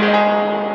Música